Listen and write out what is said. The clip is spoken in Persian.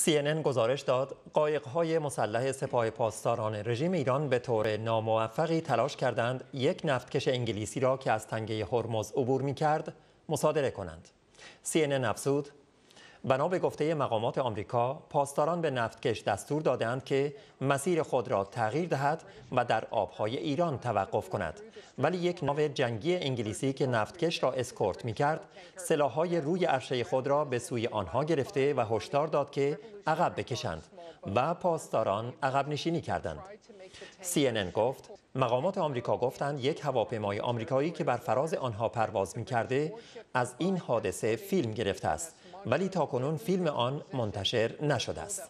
CNN گزارش داد قایق‌های مسلح سپاه پاسداران رژیم ایران به طور ناموفقی تلاش کردند یک نفتکش انگلیسی را که از تنگه هرمز عبور می‌کرد مصادره کنند. CNN افزود بنا به گفته مقامات آمریکا پاسداران به نفتکش دستور دادند که مسیر خود را تغییر دهد و در آبهای ایران توقف کند. ولی یک ناو جنگی انگلیسی که نفتکش را اسکورت می کرد سلاحهای روی عرشه خود را به سوی آنها گرفته و هشدار داد که عقب بکشند و پاسداران عقب نشینی کردند. CNN گفت مقامات آمریکا گفتند یک هواپیمای آمریکایی که بر فراز آنها پرواز می کرده از این حادثه فیلم گرفته است. ولی تاکنون فیلم آن منتشر نشده است.